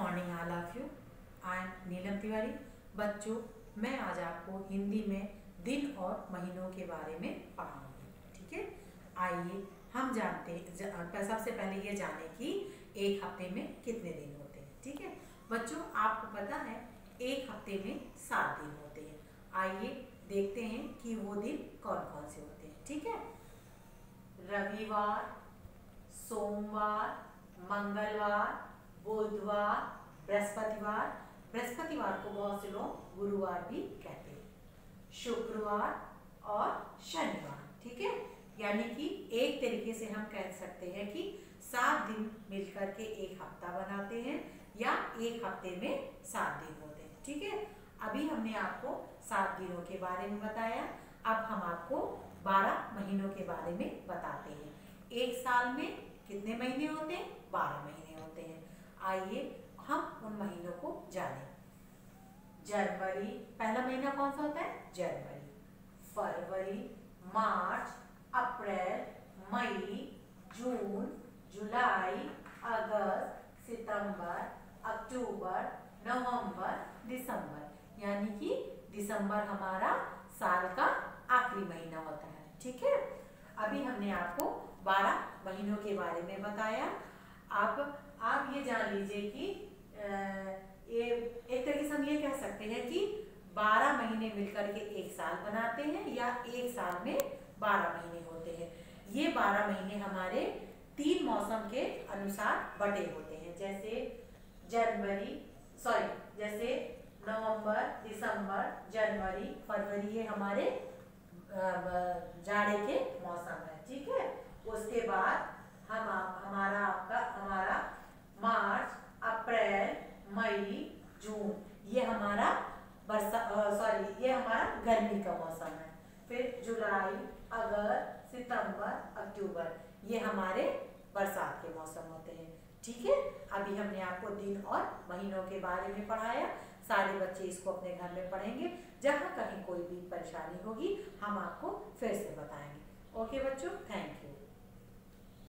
Morning all of you I am Neelam Tiwari बच्चों, मैं आज आपको हिंदी में दिन और महीनों के बारे में पढ़ाऊँगी, ठीक है? आइए, हम जानते हैं सबसे पहले ये जाने कि एक हफ़्ते में कितने दिन होते हैं, ठीक है? बच्चों, आपको पता है, एक हफ़्ते में सात दिन होते हैं। आइए, देखते हैं कि वो दिन कौन कौन से होते हैं, ठीक है? रविवार, सोमवार, मंगलवार बुधवार, बृहस्पतिवार बृहस्पतिवार को बहुत से लोग गुरुवार भी कहते हैं। शुक्रवार और शनिवार, ठीक है? यानी कि एक तरीके से हम कह सकते हैं कि सात दिन मिलकर के एक हफ़्ता बनाते हैं या एक हफ़्ते में सात दिन होते हैं, ठीक है? अभी हमने आपको सात दिनों के बारे में बताया। अब हम आपको बारह महीनों के बारे में बताते हैं। एक साल में कितने महीने होते हैं? बारह महीने होते हैं। आइए हम उन महीनों को जानें। जनवरी, पहला महीना कौन सा होता है? जनवरी। फरवरी, मार्च, अप्रैल, मई, जून, जुलाई, अगस्त, सितंबर, अक्टूबर, नवंबर, दिसंबर। यानी कि दिसंबर हमारा साल का आखिरी महीना होता है। ठीक है? अभी हमने आपको बारह महीनों के बारे में बताया। आप आप ये जान लीजिए कि ये एक तरीके से हम ये कह सकते हैं कि बारह महीने मिलकर के एक साल बनाते हैं या एक साल में बारह महीने होते हैं। ये बारह महीने हमारे तीन मौसम के अनुसार बटे होते हैं। जैसे जनवरी सॉरी जैसे नवंबर, दिसंबर, जनवरी, फरवरी ये हमारे जाड़े के मौसम है, ठीक है उसके बाद हम हमारा आपका हमारा मार्च अप्रैल मई जून, ये हमारा सॉरी ये हमारा गर्मी का मौसम है। फिर जुलाई, अगस्त, सितंबर, अक्टूबर, ये हमारे बरसात के मौसम होते हैं। ठीक है? अभी हमने आपको दिन और महीनों के बारे में पढ़ाया। सारे बच्चे इसको अपने घर में पढ़ेंगे। जहाँ कहीं कोई भी परेशानी होगी, हम आपको फिर से बताएँगे। ओके बच्चों? Thank you